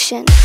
action.